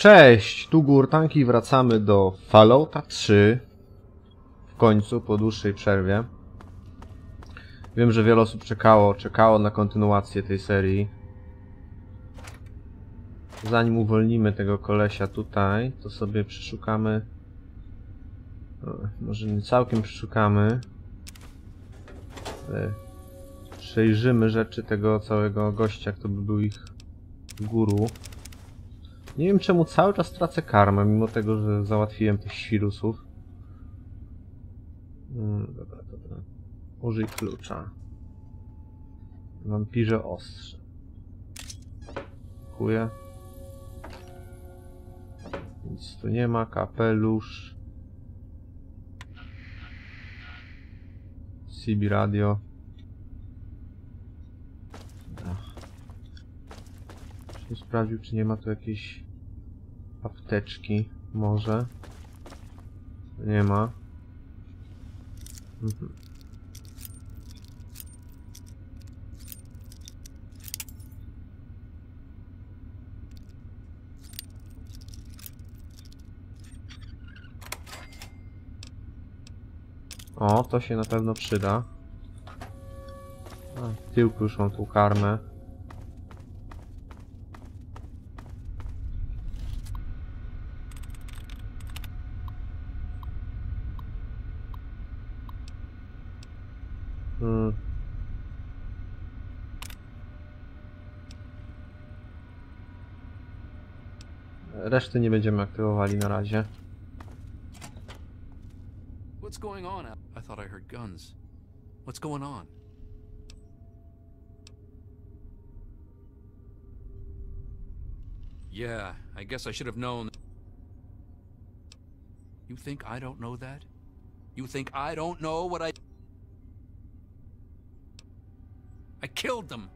Cześć, tu Gurtank i wracamy do Fallouta 3 w końcu, po dłuższej przerwie. Wiem, że wiele osób czekało, czekało na kontynuację tej serii. Zanim uwolnimy tego kolesia tutaj, to sobie przeszukamy... Może nie całkiem przeszukamy. Przejrzymy rzeczy tego całego gościa, kto by był ich guru. Nie wiem czemu cały czas tracę karmę, mimo tego, że załatwiłem tych świrusów. Mm, dobra, dobra. Użyj klucza. Wampirze ostrze. Dziękuję. Nic tu nie ma, kapelusz. CB radio. Sprawdził, czy nie ma tu jakiejś apteczki, może. Nie ma. Mhm. O, to się na pewno przyda. A, w tyłku już mam tą karmę. Reszty nie będziemy aktywowali na razie. What's going on? I thought I heard guns. What's going on? Yeah, I guess I should have known. You think I don't know that? You think I don't know what I... I killed them!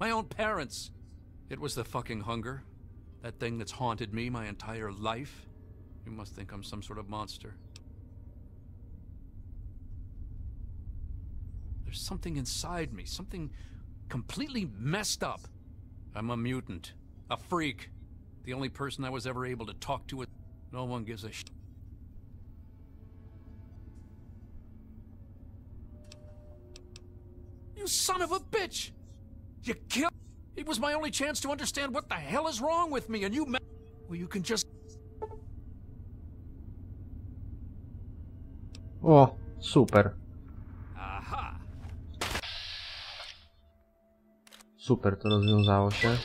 My own parents! It was the fucking hunger. That thing that's haunted me my entire life. You must think I'm some sort of monster. There's something inside me, something completely messed up. I'm a mutant, a freak. The only person I was ever able to talk to. No one gives a sh. You son of a bitch! You killed. It was my only chance to understand what the hell is wrong with me, and you. Ma- well, you can just. O, super. Aha! Super, to rozwiązało się.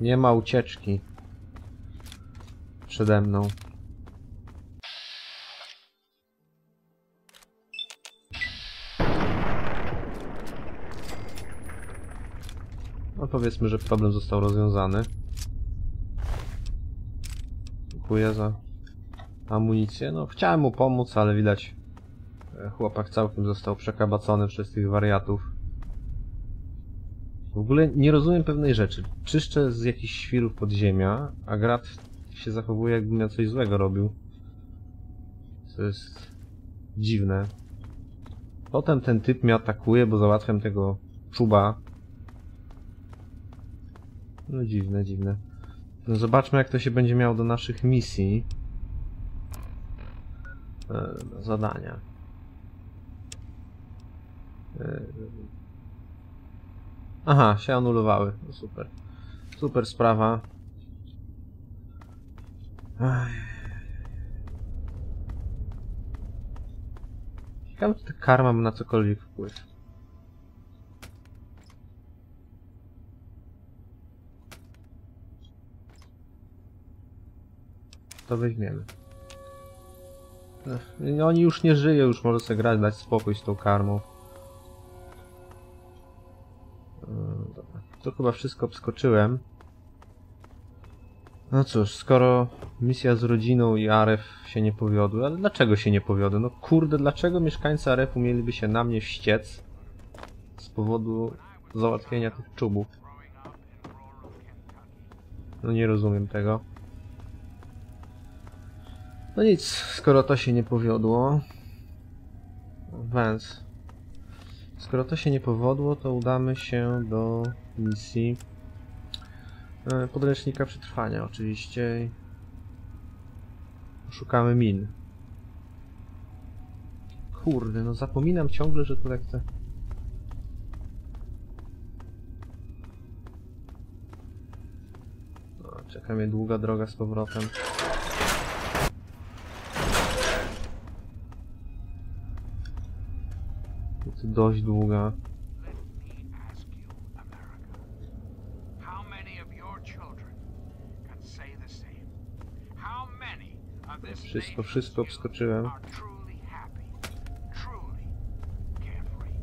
Nie ma ucieczki. Przede mną. Powiedzmy, że problem został rozwiązany. Dziękuję za amunicję. No chciałem mu pomóc, ale widać e, chłopak całkiem został przekabacony przez tych wariatów. W ogóle nie rozumiem pewnej rzeczy. Czyszczę z jakichś świrów podziemia, a Grat się zachowuje jakby miał coś złego robił. To jest dziwne. Potem ten typ mnie atakuje, bo załatwiam tego czuba. No dziwne, dziwne. No zobaczmy jak to się będzie miało do naszych misji. E, zadania. E, Aha, się anulowały. No super. Super sprawa. Ech. Ciekawe, czy ta karma ma na cokolwiek wpływ. To weźmiemy. No oni już nie żyją, już może sobie grać, dać spokój z tą karmą. Yy, Dobra. To chyba wszystko obskoczyłem. No cóż, skoro misja z rodziną i Aref się nie powiodły, ale dlaczego się nie powiodły? No kurde, dlaczego mieszkańcy Arefu mieliby się na mnie wściec z powodu załatwienia tych czubów? No nie rozumiem tego. No nic, skoro to się nie powiodło. Vance. Skoro to się nie powodło, to udamy się do misji e, podręcznika przetrwania oczywiście. Szukamy min. Kurde, no zapominam ciągle, że tu tak czeka mnie długa droga z powrotem. Truly carefree?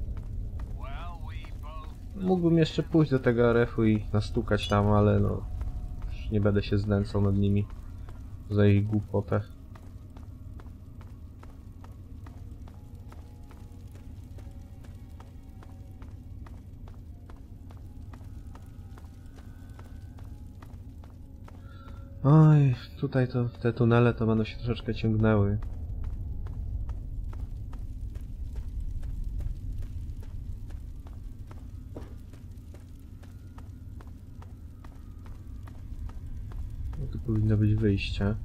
Well, we both Mógłbym jeszcze pójść do tego RF-u i nastukać tam, ale no... Już nie będę się znęcał nad nimi. Za ich głupotę. Oj, tutaj to te tunele to będą się troszeczkę ciągnęły. Tu powinno być wyjście.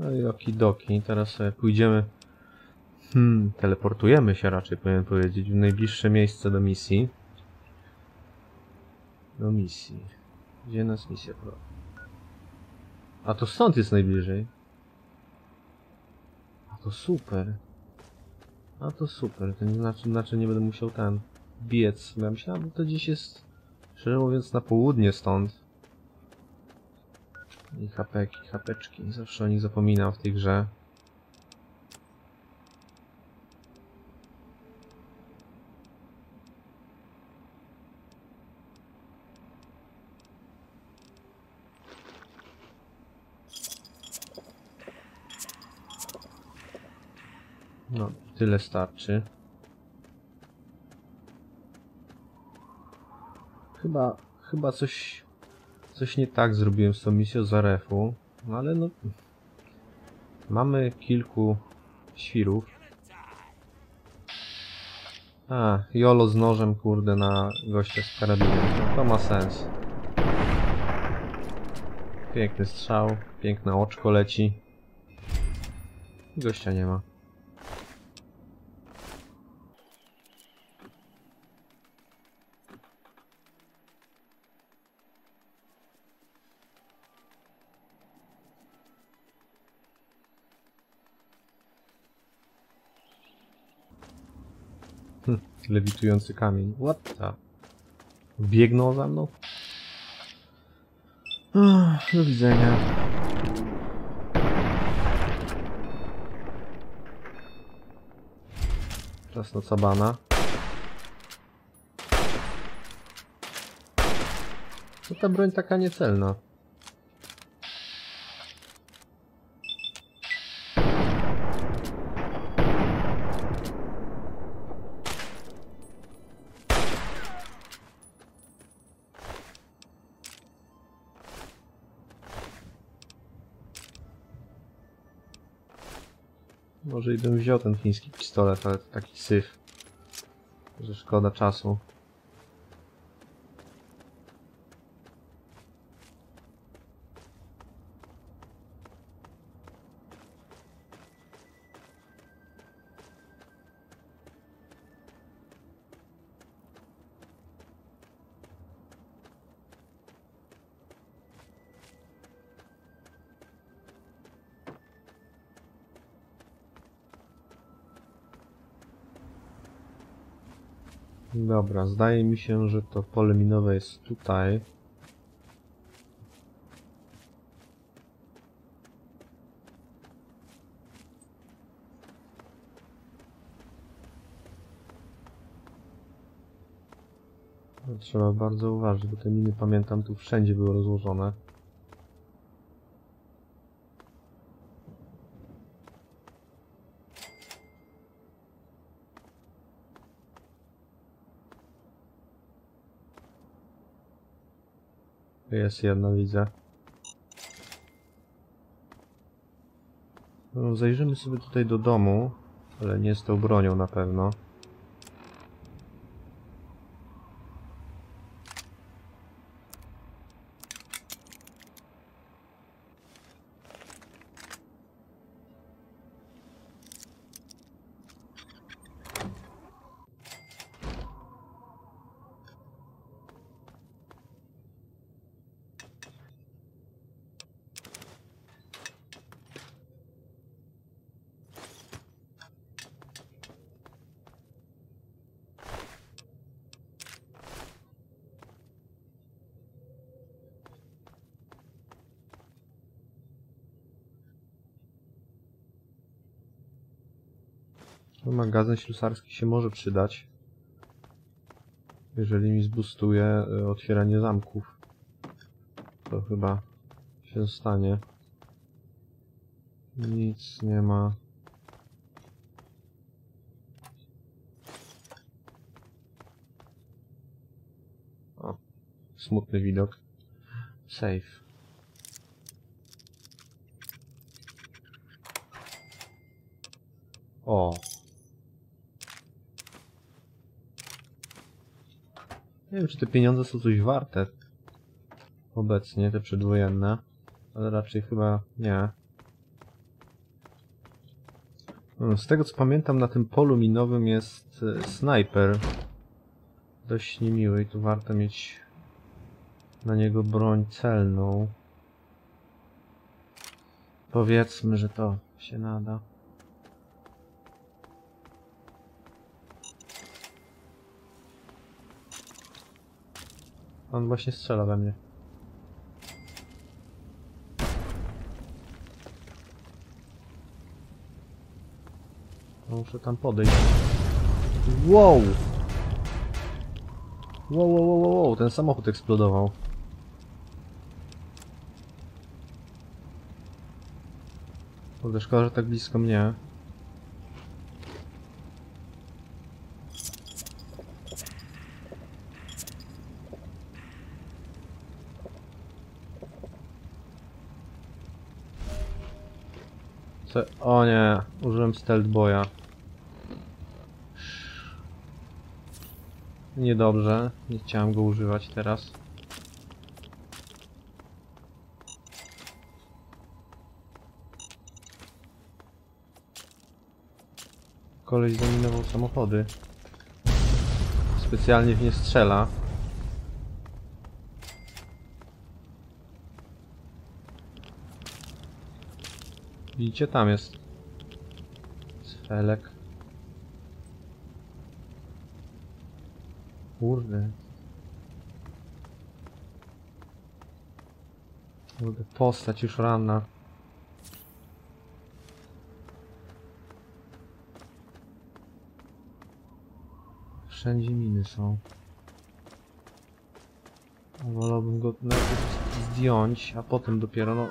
No i okidoki, teraz sobie pójdziemy. Hmm, teleportujemy się raczej, powinien powiedzieć, w najbliższe miejsce do misji. Do misji. Gdzie nas misja prowadzi? A to stąd jest najbliżej. A to super. A to super, to nie znaczy, znaczy nie będę musiał ten biec. Ja myślałem, że to gdzieś jest, szczerze mówiąc, na południe stąd. I hapeki, hapeczki. Zawsze o nich zapominam w tej grze. No, tyle starczy. Chyba, chyba coś, coś nie tak zrobiłem z tą misją z RF-u, no ale no... Mamy kilku świrów. A, Jolo z nożem, kurde, na gościa z karabinem. No, to ma sens. Piękny strzał, piękne oczko leci. Gościa nie ma. lewitujący kamień. What the? Biegną za mną? Do widzenia. Czas na cabana. Co ta broń taka niecelna? Wziął ten chiński pistolet, ale to taki syf. Że szkoda czasu. Dobra, zdaje mi się, że to pole minowe jest tutaj. Trzeba bardzo uważać, bo te miny pamiętam tu wszędzie były rozłożone. Jest jedna, widzę. No, zajrzymy sobie tutaj do domu, ale nie z tą bronią na pewno. No, Magazyn ślusarski się może przydać. Jeżeli mi zbustuje y, otwieranie zamków. To chyba się stanie. Nic nie ma. O, smutny widok. Safe. O. Nie wiem, czy te pieniądze są coś warte. Obecnie, te przedwojenne. Ale raczej chyba nie. No, Z tego co pamiętam, na tym polu minowym jest e, snajper. Dość niemiły i tu warto mieć na niego broń celną. Powiedzmy, że to się nada. On właśnie strzela we mnie. Muszę tam podejść. Wow, wow, wow, wow, wow, ten samochód eksplodował. Kurde, szkoda, że tak blisko mnie. Co? O nie, użyłem stealth boya. Niedobrze, nie chciałem go używać teraz. Koleś zaminował samochody. Specjalnie w nie strzela. Widzicie, tam jest. Sfelek. Kurde. Kurde, postać już ranna. Wszędzie miny są. Wolałbym go najpierw zdjąć, a potem dopiero no...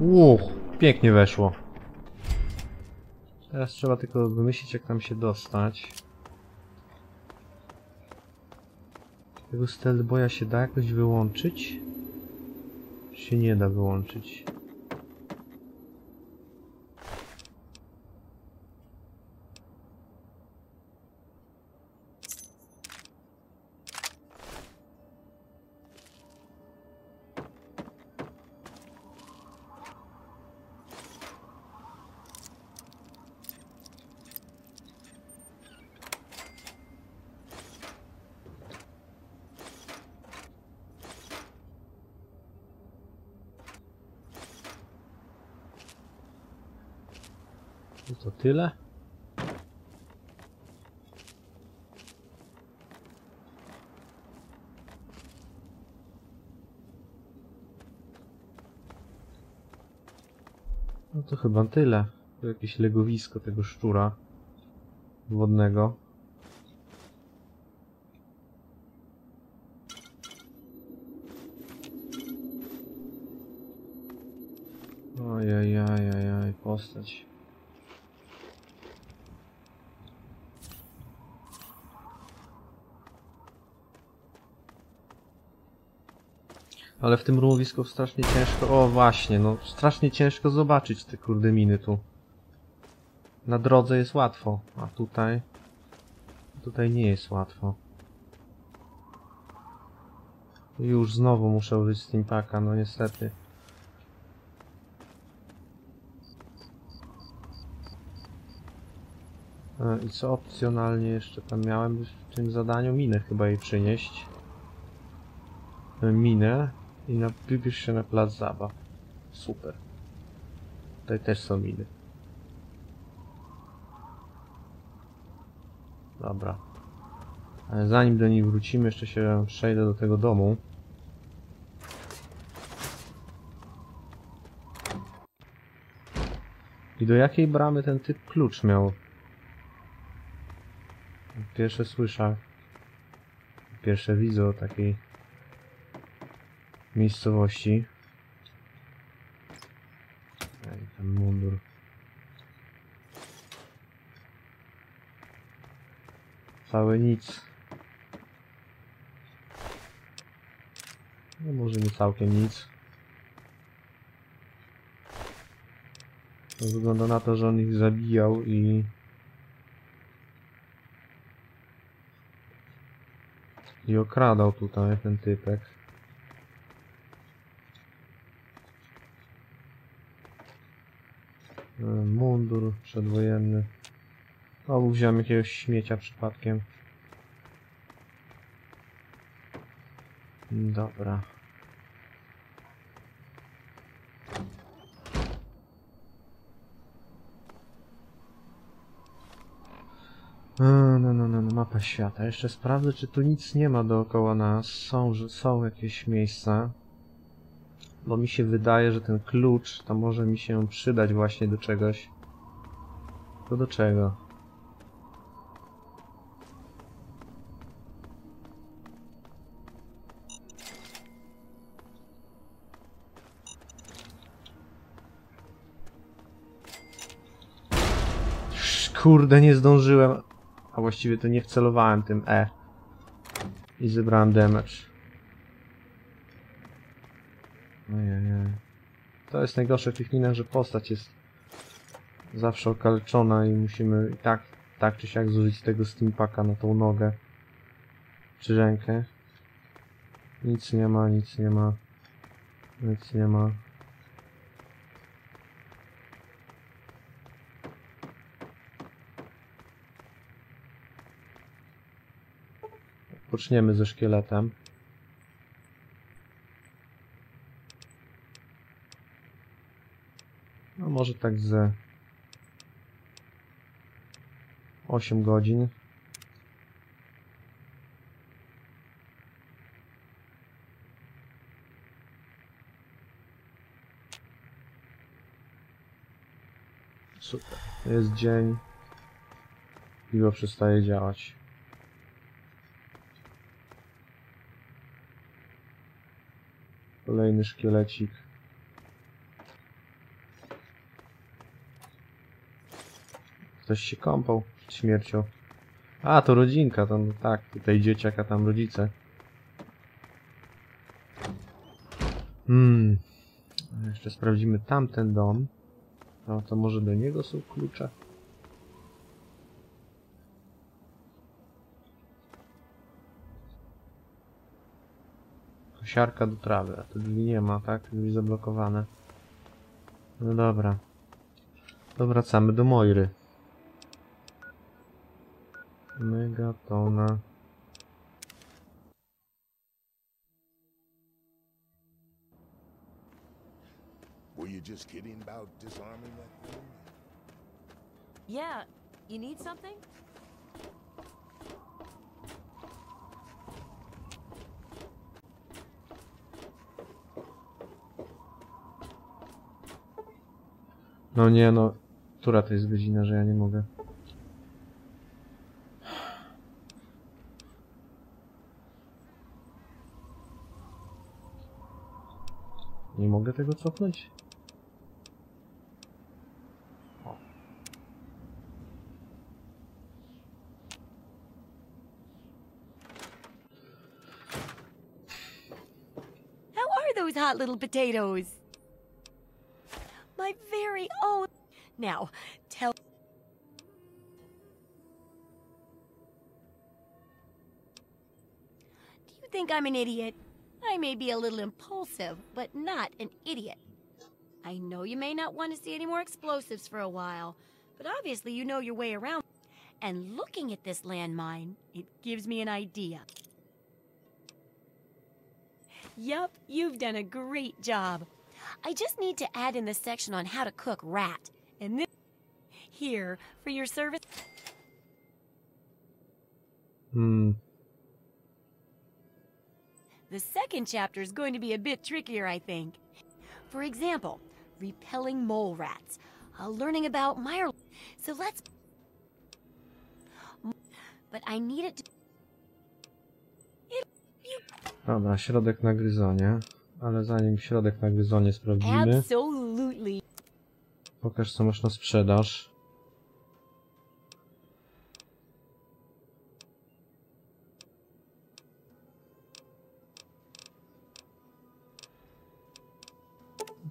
Uch, pięknie weszło. Teraz trzeba tylko wymyślić jak tam się dostać. Tego stealth boya się da jakoś wyłączyć? Czy się nie da wyłączyć? I to tyle? No to chyba tyle. To jakieś legowisko tego szczura. wodnego. Ojajajajaj, postać. Ale w tym rumowisku strasznie ciężko... O właśnie, no strasznie ciężko zobaczyć te kurde miny tu. Na drodze jest łatwo, a tutaj... Tutaj nie jest łatwo. Już znowu muszę użyć steampaka, no niestety. E, I co opcjonalnie jeszcze tam miałem w tym zadaniu? Minę chyba jej przynieść. E, Minę i na, się na plac zabaw. Super. Tutaj też są miny. Dobra. Ale zanim do niej wrócimy, jeszcze się przejdę do tego domu. I do jakiej bramy ten typ klucz miał? Pierwsze słyszę. Pierwsze widzę o takiej miejscowości. Ej, ten mundur. Całe nic. No może nie całkiem nic. To wygląda na to, że on ich zabijał i... I okradał tutaj ten typek. E, Mundur przedwojenny. O, wziąłem jakiegoś śmiecia przypadkiem. Dobra. No, no, no, no, mapa świata. Jeszcze sprawdzę, czy tu nic nie ma dookoła nas. Są, są jakieś miejsca. Bo mi się wydaje, że ten klucz to może mi się przydać właśnie do czegoś. To do czego? Kurde, nie zdążyłem. A właściwie to nie wcelowałem tym E. I zebrałem damage. Ojej. To jest najgorsze w tych że postać jest zawsze okaleczona i musimy i tak, tak czy siak zużyć tego steampaka na tą nogę. Czy rękę. Nic nie ma, nic nie ma. Nic nie ma. Poczniemy ze szkieletem. No może tak ze 8 godzin. Super. Jest dzień. Piwo przestaje działać. Kolejny szkielecik. Ktoś się kąpał śmiercią. A, to rodzinka, no tak, tutaj dzieciak, a tam rodzice. Hmm. Jeszcze sprawdzimy tamten dom. No to może do niego są klucze? Kosiarka do trawy, a tu drzwi nie ma, tak? Drzwi zablokowane. No dobra. To wracamy do Moiry. Megatona. Were you just kidding about disarming that thing? Yeah, you need something? No nie no, która to jest godzina, że ja nie mogę? Mogę tego cofnąć? How are those hot little potatoes? My very own. Now, tell. Do you think I'm an idiot? May be a little impulsive, but not an idiot. I know you may not want to see any more explosives for a while, but obviously you know your way around. And looking at this landmine, it gives me an idea. Yup, you've done a great job. I just need to add in the section on how to cook rat. And this here for your service. Hmm. The second chapter is going to be a bit trickier, I think. For example, repelling mole rats, uh, learning about Meyer. So let's. But I need it to. Dobra, środek na gryzonie. Ale zanim środek na gryzonie sprawdzimy, absolutely. pokaż co masz na sprzedaż.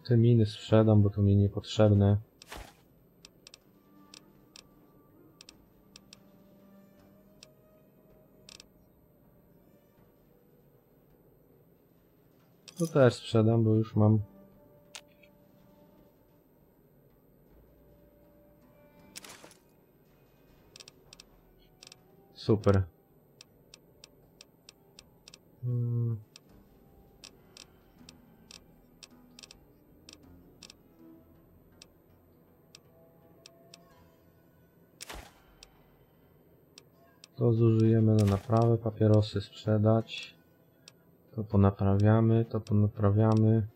Te miny sprzedam, bo to mi niepotrzebne. To też sprzedam, bo już mam Super. To zużyjemy na naprawę, papierosy sprzedać. To ponaprawiamy, to ponaprawiamy.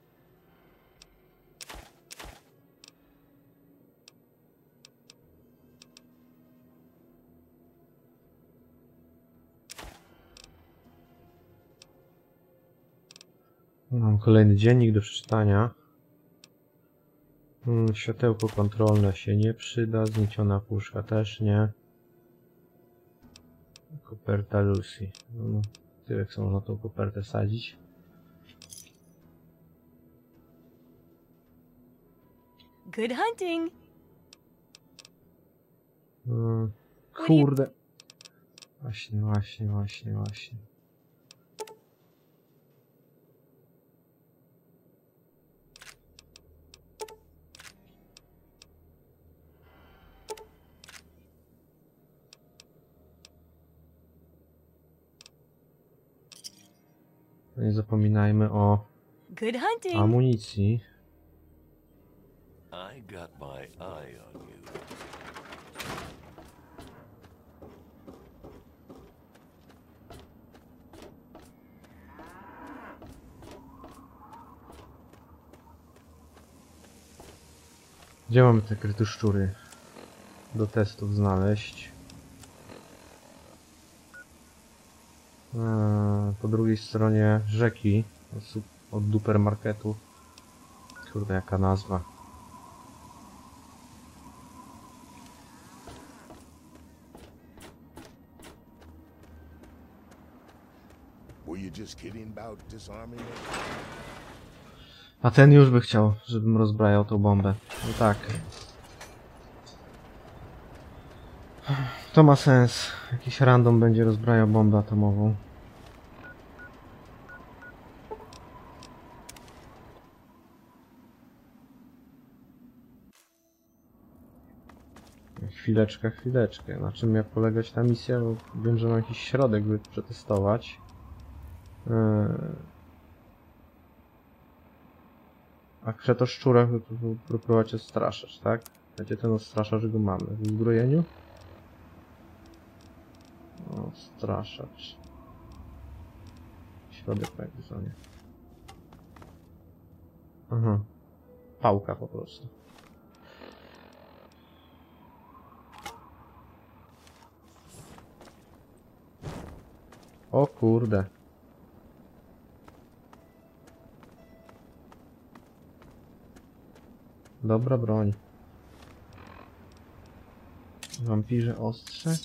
Mam kolejny dziennik do przeczytania. Mm, Światełko kontrolne się nie przyda, znieciona puszka też nie. Koperta Lucy. No, tyle co można tą kopertę sadzić. Good hunting. Mm, Kurde. Właśnie, właśnie, właśnie, właśnie. Nie zapominajmy o Good hunting. amunicji. I got my eye on you. Gdzie mamy te kryty szczury do testów znaleźć? Eee, Po drugiej stronie rzeki od su- od dupermarketu. Kurde, jaka nazwa. A ten już by chciał, żebym rozbrajał tą bombę. No tak. To ma sens. Jakiś random będzie rozbrajał bombę atomową. Chwileczkę, chwileczkę. Na czym miała polegać ta misja? Bo wiem, że mam jakiś środek, by przetestować. Eee... A krzeto szczurach wy- wy- próbować odstraszać, tak? Będzie ten odstraszacz go mamy. W uzbrojeniu? Odstraszacz. Środek na gryzonie. Aha. Pałka po prostu. O kurde. Dobra broń. Wampirze ostrze?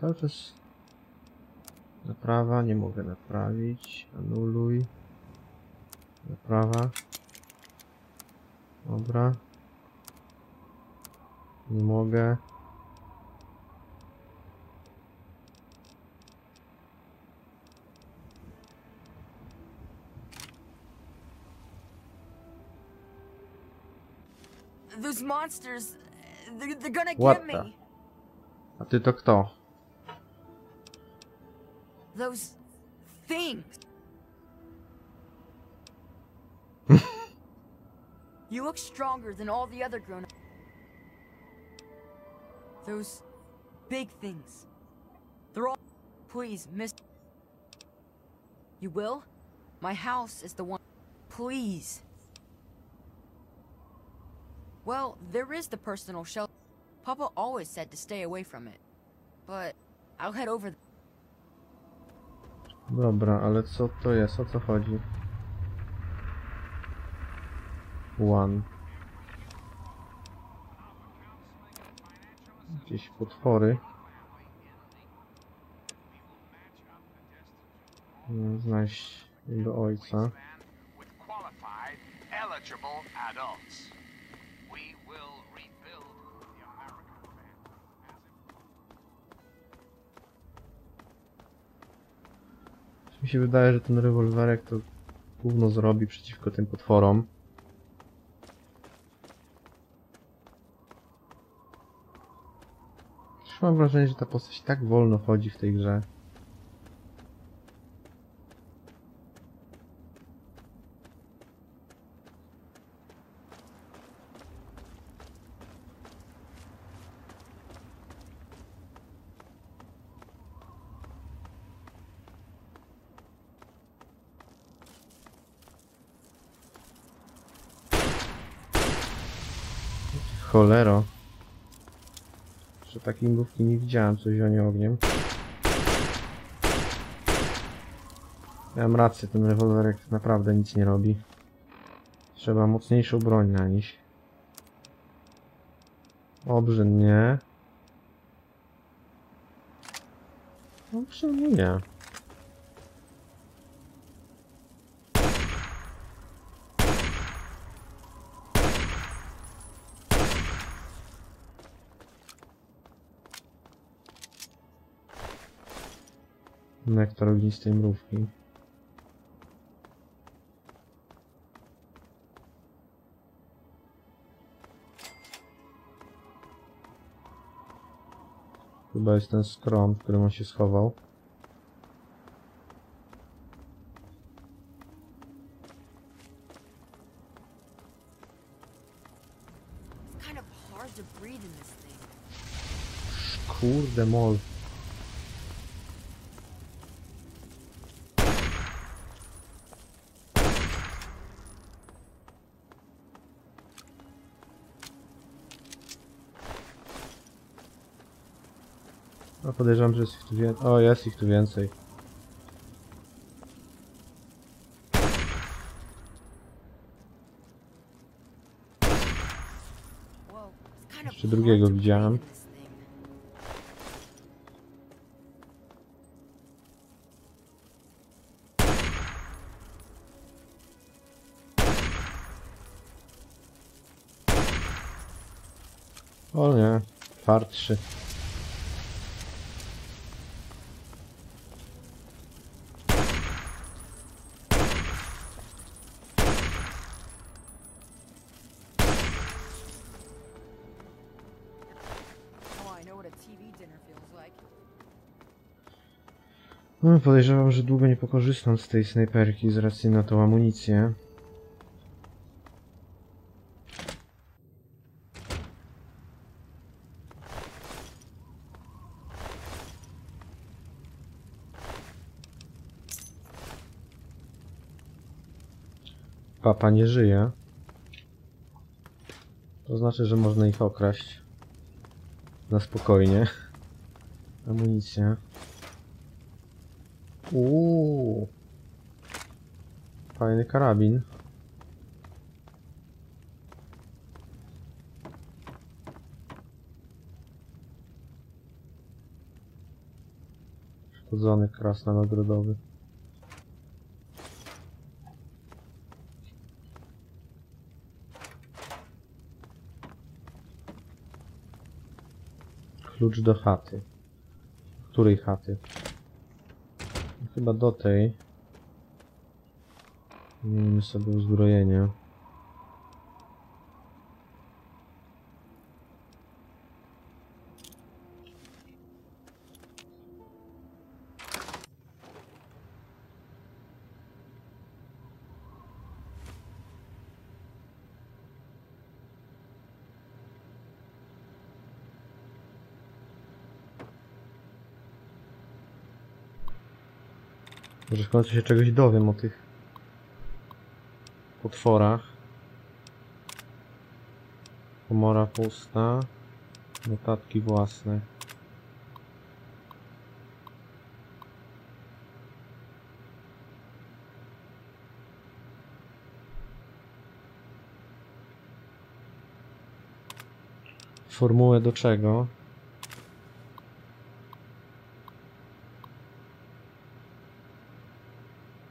Cały czas naprawa, nie mogę naprawić, anuluj, naprawa, dobra, nie mogę, Those monsters, they're, they're gonna get me. a ty to kto? Those things. you look stronger than all the other grown ups. Those big things. They're all. Please, miss. You will? My house is the one. Please. Well, there is the personal shelter. Papa always said to stay away from it. But I'll head over Dobra, ale co to jest? O co chodzi? One. Jakieś potwory. Mm, Znaleźć jego ojca. Mi się wydaje, że ten rewolwerek to gówno zrobi przeciwko tym potworom. Mam wrażenie, że ta postać tak wolno chodzi w tej grze. Cholero. Że takiej mrówki nie widziałem, coś zionie ogniem. Miałem rację, ten rewolwerek naprawdę nic nie robi. Trzeba mocniejszą broń na nich. Obrzyn nie. Obrzyn nie. Nektar ognistej mrówki. Chyba jest ten skrom, w którym on się schował. It's kind No podejrzewam, że jest ich tu więcej. O, jest ich tu więcej. Jeszcze drugiego widziałem. O nie, far 3. podejrzewam, że długo nie pokorzystam z tej snajperki z racji na tą amunicję. Papa nie żyje. To znaczy, że można ich okraść. Na spokojnie. Amunicja. Uuu. Fajny karabin. Szkodzony krasnalogrodowy. Klucz do chaty. Której chaty? Chyba do tej. Miejmy sobie uzbrojenie. Może w końcu się czegoś dowiem o tych potworach. Komora pusta. Notatki własne. Formułę do czego?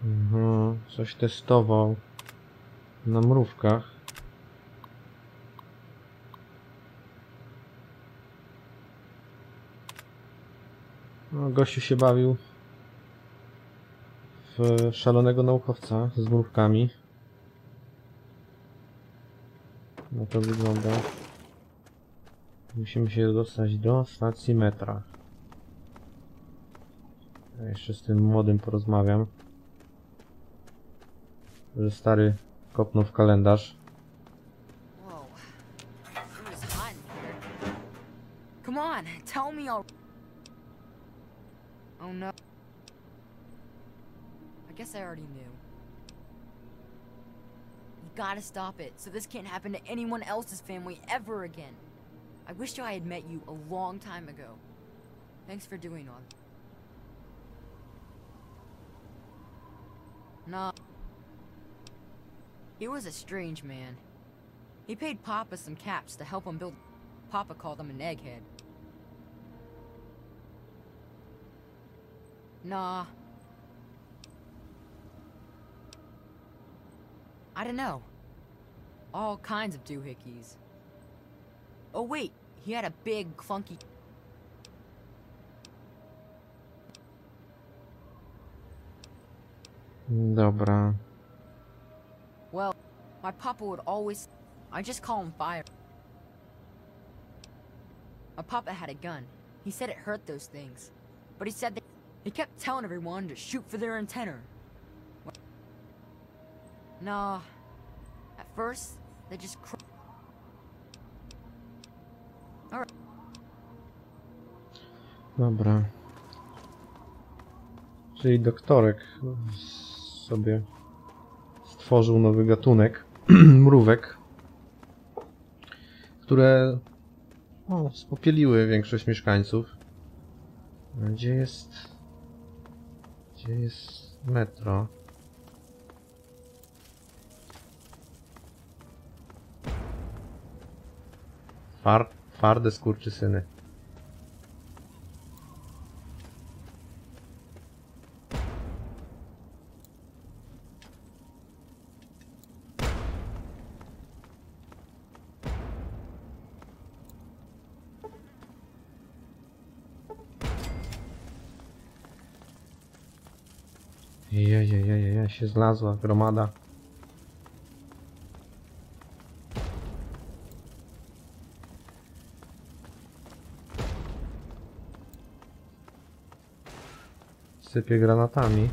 Mhm, coś testował na mrówkach. No, gościu się bawił w szalonego naukowca z mrówkami. No to wygląda. Musimy się dostać do stacji metra. Ja jeszcze z tym młodym porozmawiam. Że stary kopnął w kalendarz. Whoa. It was hot. Come on, tell me all. Oh no. I guess I already knew. You gotta stop it, so this can't happen to anyone else's family ever again. I wish I had met you a long time ago. Thanks for doing all. Nah. He was a strange man. He paid Papa some caps to help him build. Papa called him an egghead. Nah. I don't know. All kinds of doohickeys. Oh wait, he had a big, clunky. Dobra. Well, my papa would always. I just call him fire. My papa had a gun. He said it hurt those things. But he said that he kept telling everyone to shoot for their antenna. Wha- Nah. At first, they just cr- Dobra. Czyli doktorek sobie stworzył nowy gatunek mrówek, które no, spopieliły większość mieszkańców. Gdzie jest... Gdzie jest metro? Far, twarde skurczysyny. Jejejeje, się znalazła gromada. Sypie granatami.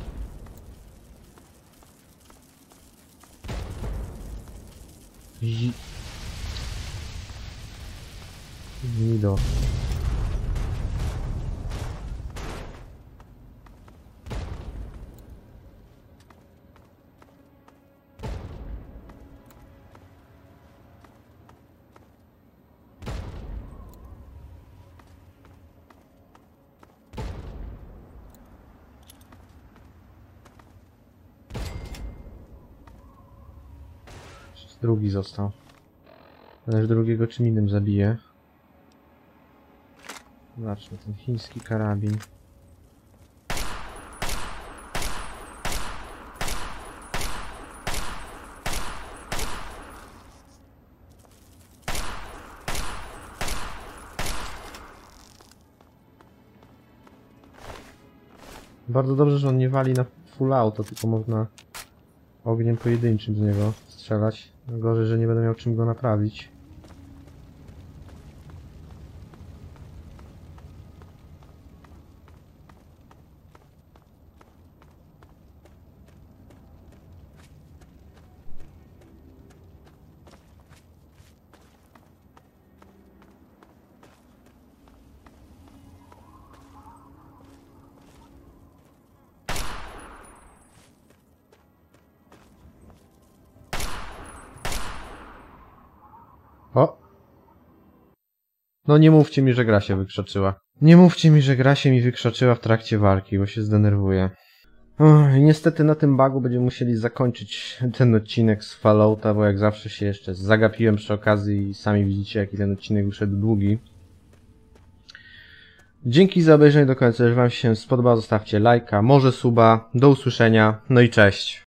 Został. Ależ drugiego czym innym zabije. Zobaczmy, ten chiński karabin. Bardzo dobrze, że on nie wali na full auto, tylko można ogniem pojedynczym z niego strzelać. Gorzej, że nie będę miał czym go naprawić. O! No nie mówcie mi, że gra się wykrzaczyła. Nie mówcie mi, że gra się mi wykrzaczyła w trakcie walki, bo się zdenerwuję. Uch, I niestety na tym bagu będziemy musieli zakończyć ten odcinek z Fallouta, bo jak zawsze się jeszcze zagapiłem przy okazji i sami widzicie, jaki ten odcinek wyszedł długi. Dzięki za obejrzenie do końca. Jeżeli wam się spodobało, zostawcie lajka, może suba. Do usłyszenia, no i cześć.